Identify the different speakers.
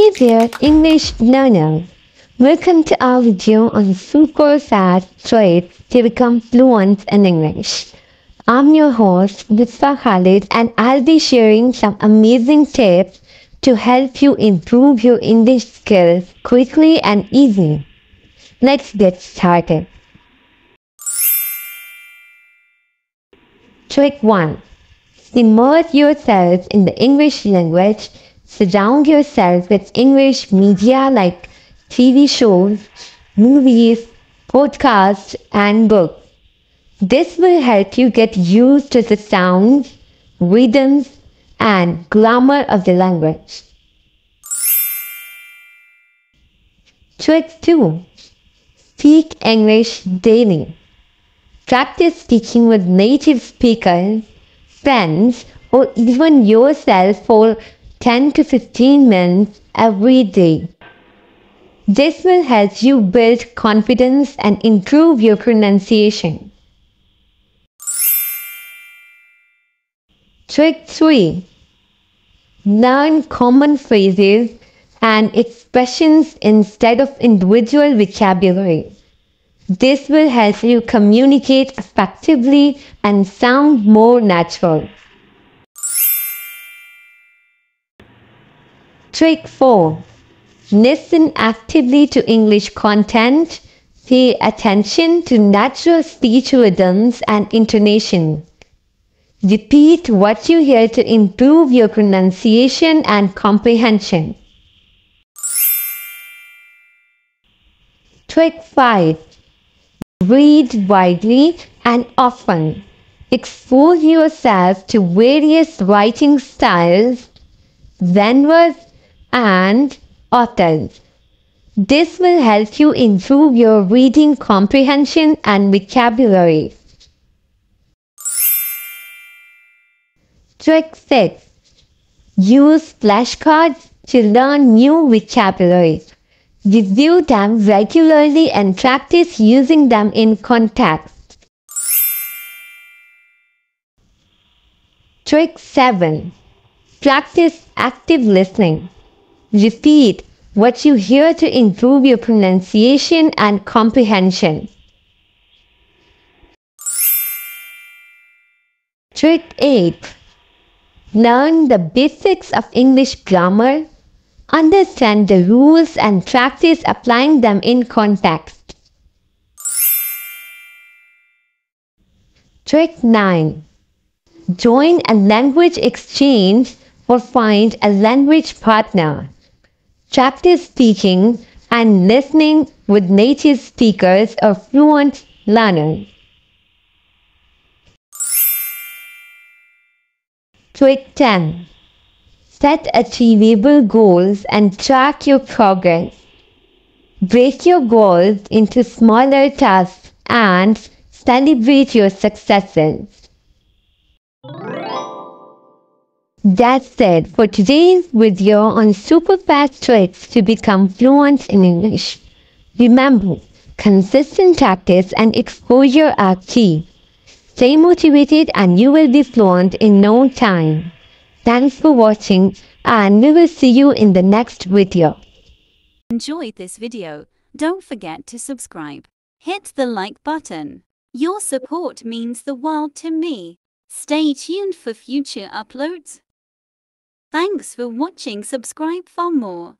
Speaker 1: Hey there, English learner. Welcome to our video on super fast traits to become fluent in English. I'm your host, Misbah Khalid, and I'll be sharing some amazing tips to help you improve your English skills quickly and easily. Let's get started. Trick 1. Immerse yourself in the English language. Surround yourself with English media like TV shows, movies, podcasts, and books. This will help you get used to the sounds, rhythms, and grammar of the language. Trick 2. Speak English daily. Practice speaking with native speakers, friends, or even yourself for 10 to 15 minutes every day. This will help you build confidence and improve your pronunciation. Trick 3. Learn common phrases and expressions instead of individual vocabulary. This will help you communicate effectively and sound more natural. Trick 4. Listen actively to English content. Pay attention to natural speech rhythms and intonation. Repeat what you hear to improve your pronunciation and comprehension. Trick 5. Read widely and often. Expose yourself to various writing styles, genres, and authors. This will help you improve your reading comprehension and vocabulary. Trick 6. Use flashcards to learn new vocabulary. Review them regularly and practice using them in context. Trick 7. Practice active listening. Repeat what you hear to improve your pronunciation and comprehension. Trick 8. Learn the basics of English grammar. Understand the rules and practice applying them in context. Trick 9. Join a language exchange or find a language partner. Practice speaking and listening with native speakers or fluent learners. Trick 10. Set achievable goals and track your progress. Break your goals into smaller tasks and celebrate your successes. That's it for today's video on super fast tricks to become fluent in English. Remember, consistent practice and exposure are key. Stay motivated and you will be fluent in no time. Thanks for watching and we will see you in the next video.
Speaker 2: Enjoyed this video, don't forget to subscribe. Hit the like button. Your support means the world to me. Stay tuned for future uploads. Thanks for watching subscribe for more.